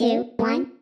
two, one,